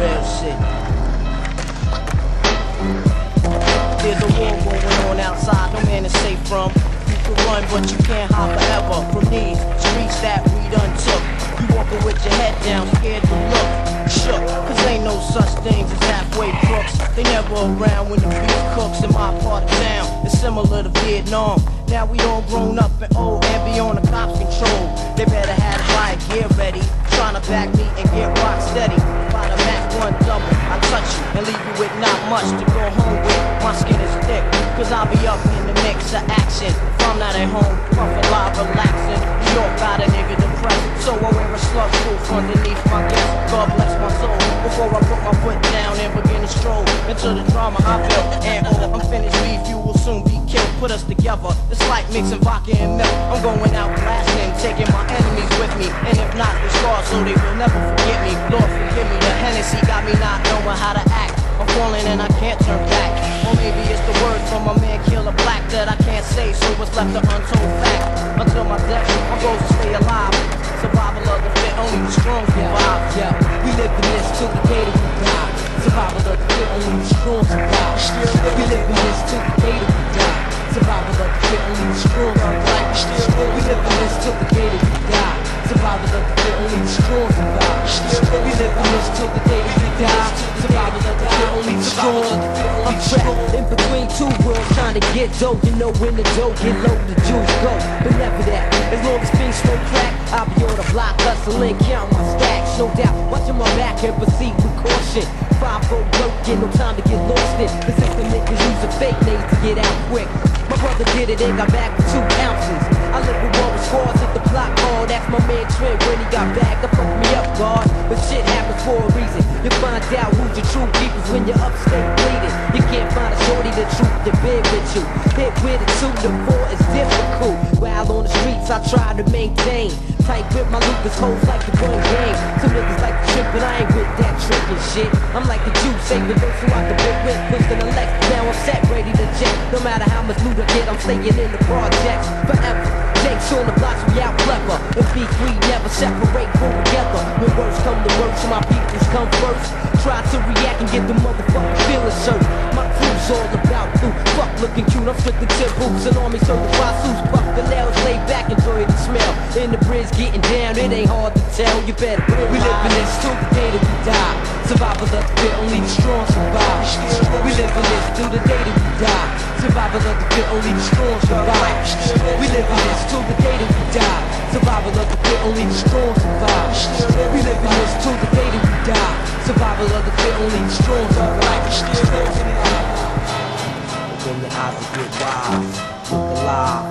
real shit. There's a war going on outside, no man is safe from. You can run, but you can't hide forever from these streets that we done took. You walking with your head down, scared to look, shook. Cause ain't no such things as halfway crooks. They never around when the beef cooks in my part of town. It's similar to Vietnam. Now we all grown up and old and be on the cops' control. They better have the riot gear ready. Trying to back me and get rock steady. 1 double, I touch you and leave you with not much to go home with. My skin is thick, cause I'll be up in the mix of action. If I'm not at home, puffin' live, relaxing. New York a nigga depressed, so I wear a slug proof underneath my Guess. God bless my soul before I put my foot down and begin to stroll into the drama I built. And oh, I'm finished beef, you will soon be killed. Put us together, it's like mixing vodka and milk. I'm going out got me not knowing how to act. I'm falling and I can't turn back. Or maybe it's the words from my man Killa Black that I can't say, so it's left an untold fact. Until my death, my goals to stay alive. Survival of the fit, only the strong survive. Yeah, we live in this till the day that we die. Survival of the fit, only the strong survive. We live in this till the day that we die. Survival of the fit, only the strong survive. We live in this till the day that we die. Survival of the fit, only the strong survive. We live in this till the day strong. I'm trapped in between two worlds trying to get dope. You know when the dope get low, the juice go. But never that. As long as things smoke crack, I'll be on the block hustling, count my stacks. No doubt, watching my back and proceed with caution. Five go working, no time to get lost in. The niggas using fake names to get out quick. My brother did it and got back with two ounces. I live with one with scars at the block hall. That's my man Trent when he got back. Up fucked me up, God. But shit happens for a reason. You find out who your true keepers when you're upstate bleeding. You can't find a shorty the truth to bed with you. Hit with a two to four is difficult. While on the streets, I try to maintain. Tight with my Lucas hoes like the one game. Some niggas like to trip, but I ain't with that trickin' shit. I'm like the juice, saving those so I can big with Twisting the legs. Now I'm set, ready to jet. No matter how much loot I get, I'm staying in the projects forever. Jakes on the out And be we never separate, grow together. When words come to words, my peoples come first. Try to react and get the motherfucking feelings hurt. My crew's all about blue. Fuck looking cute, I'm strictly tip boots and army certified suits. Puff the nails, lay back, enjoy the smell. In the bridge, getting down, it ain't hard to tell. You better We live in this till the day that we die. Survival of the fit, only the strong survive. We live in this till the day that we die. Survival of the fit, only the strong survive. We live in this till the day that we die. Survival of the fit, only the strong survive. We live in this till the day that we die. Survival of the fit, only the strong survive. When your eyes get wide, look alive.